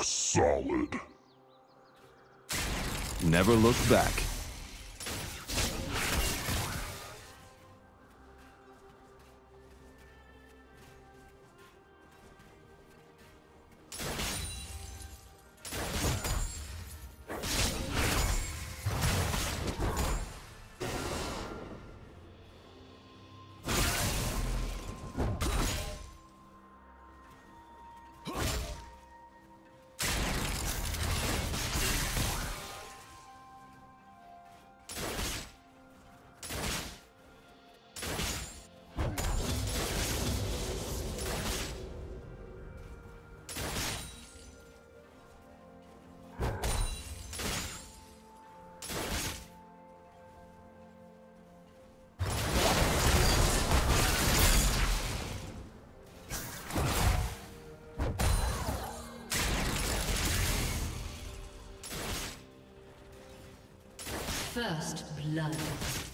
Solid. Never look back. First blood.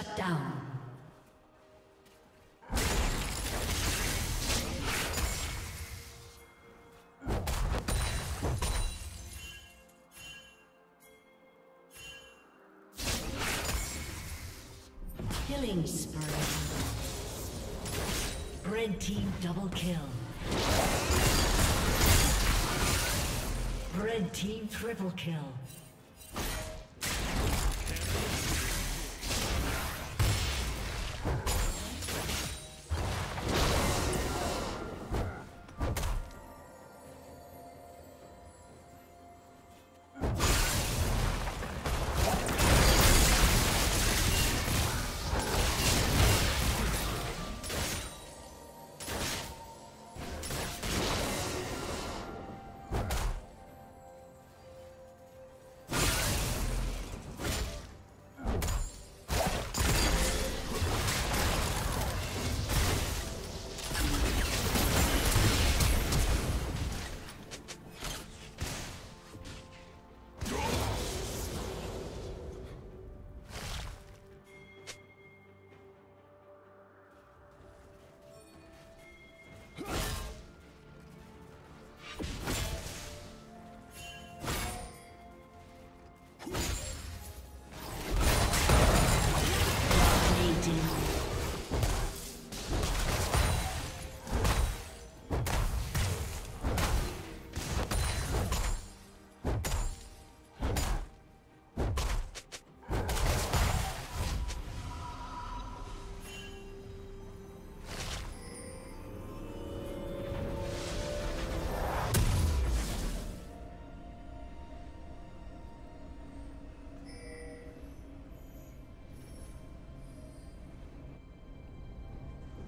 Shut down. Killing spree. Red team double kill. Red team triple kill.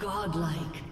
Godlike.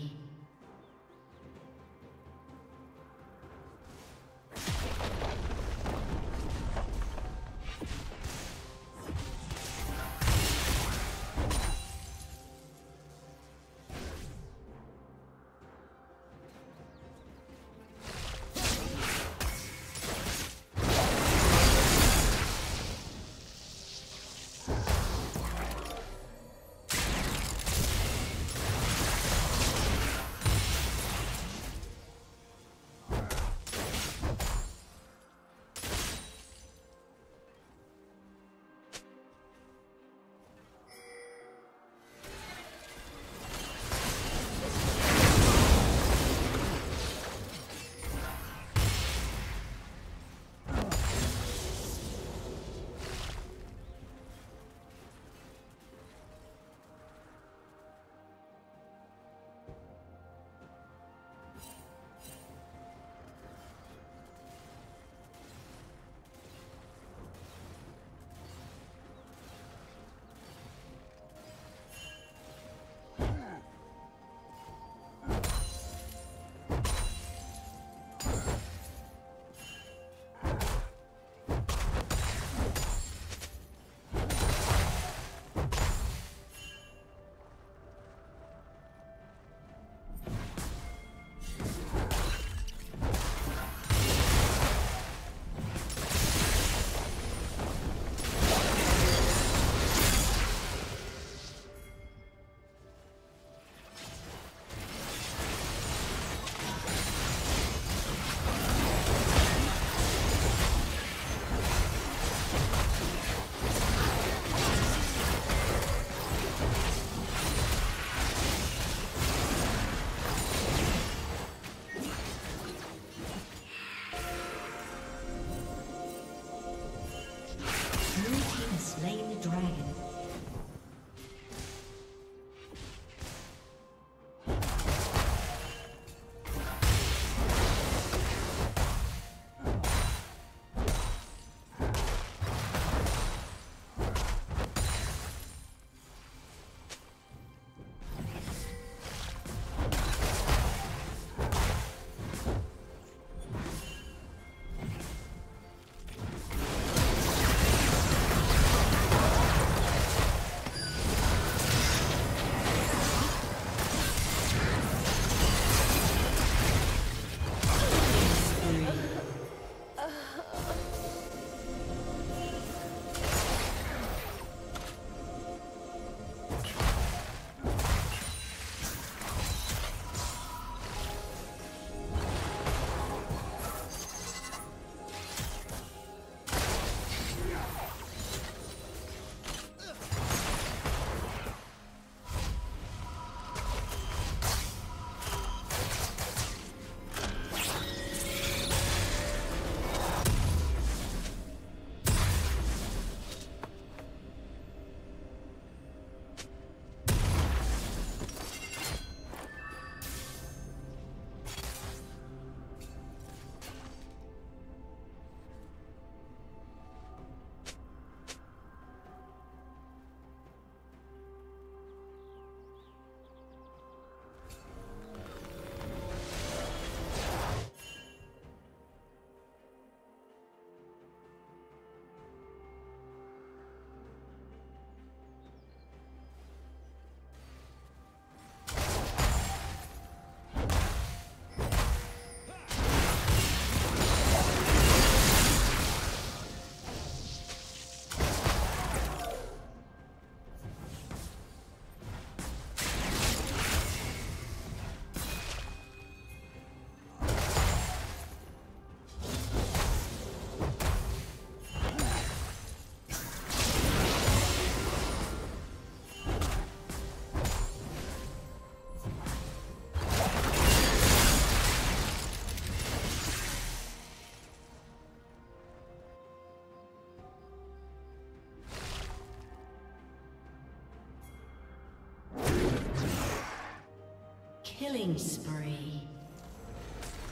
Killing spree.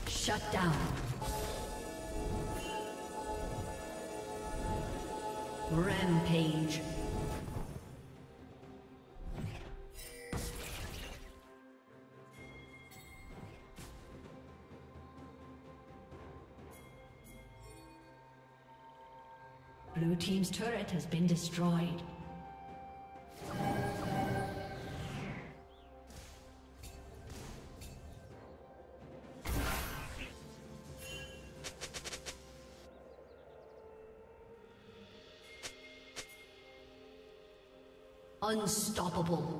Shut down. Rampage. Blue Team's turret has been destroyed. Unstoppable.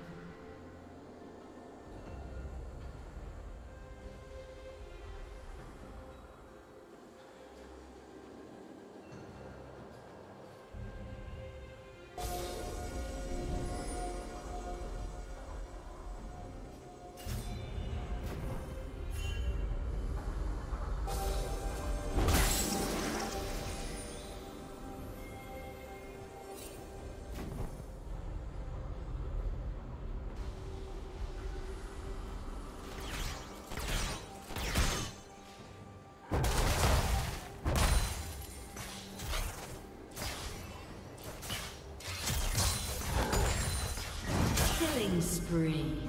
Spree.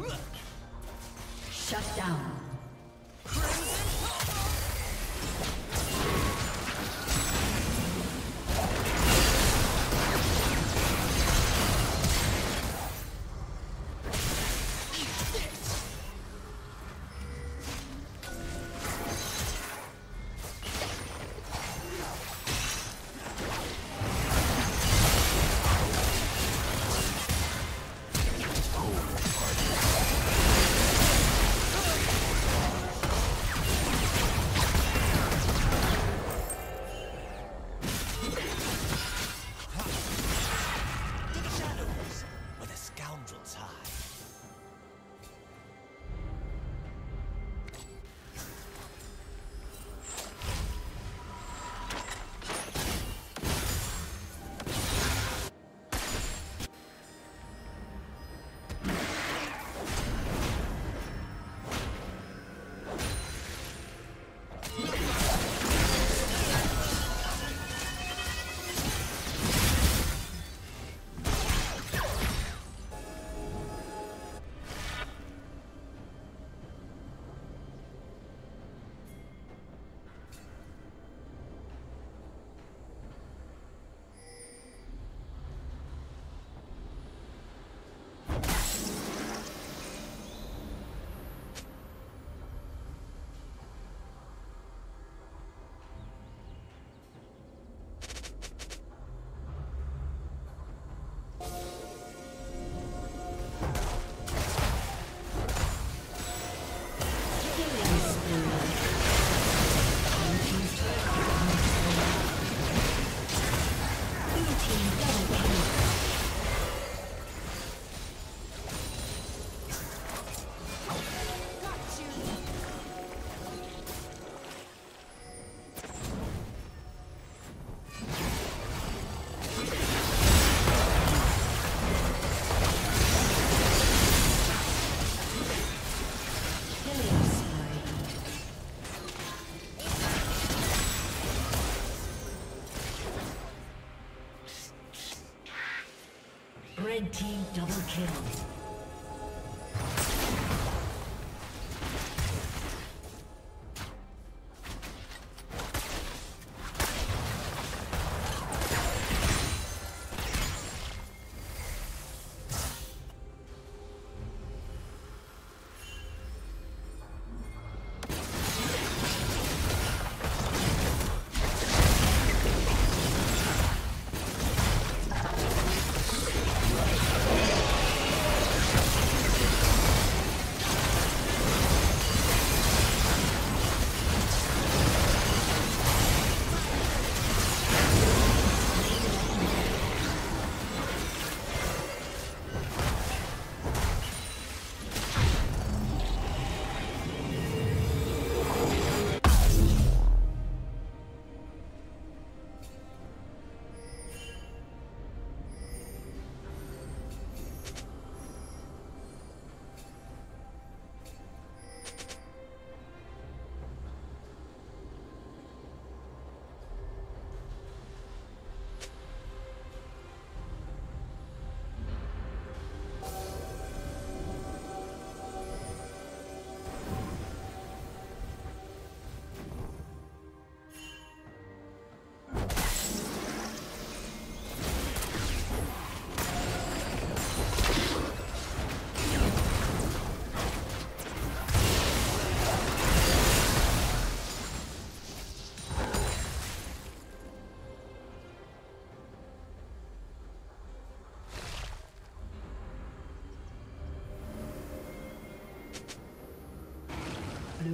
Double kill.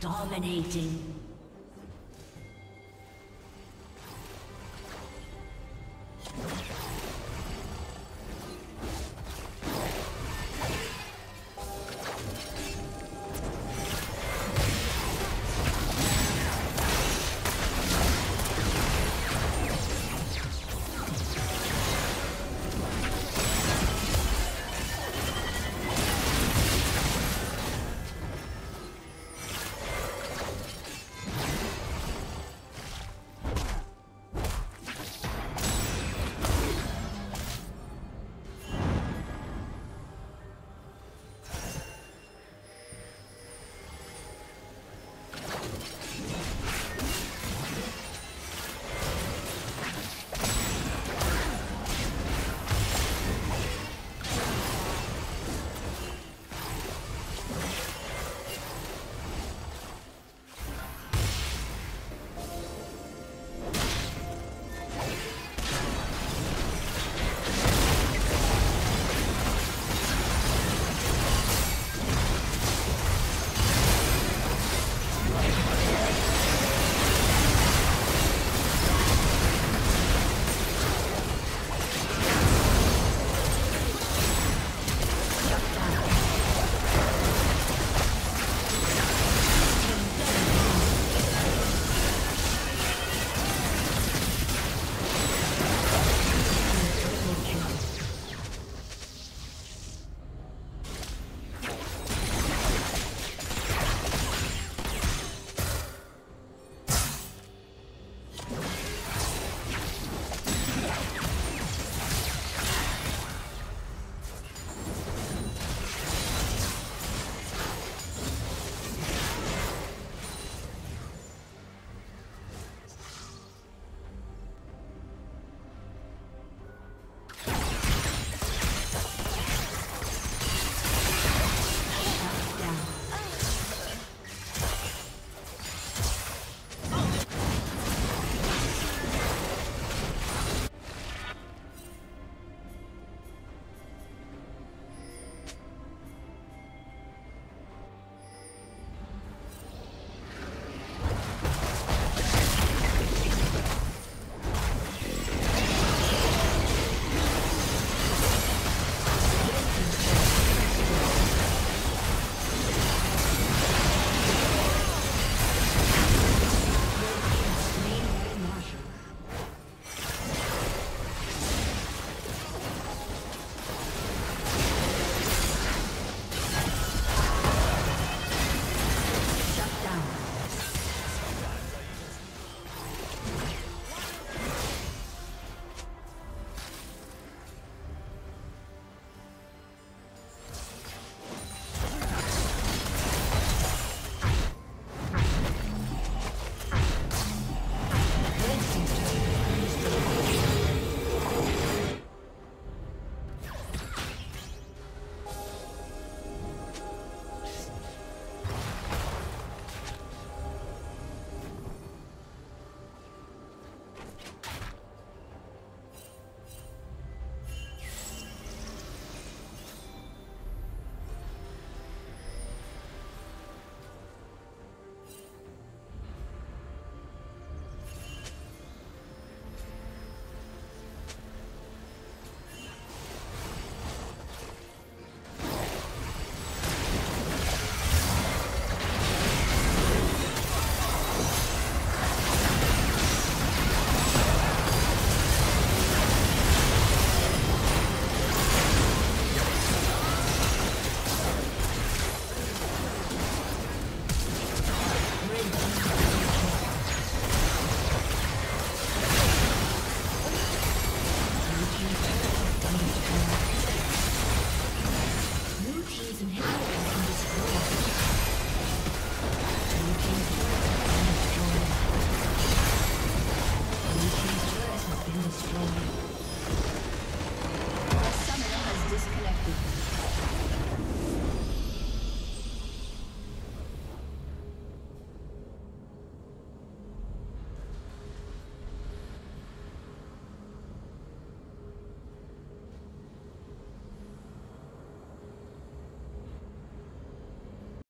Dominating.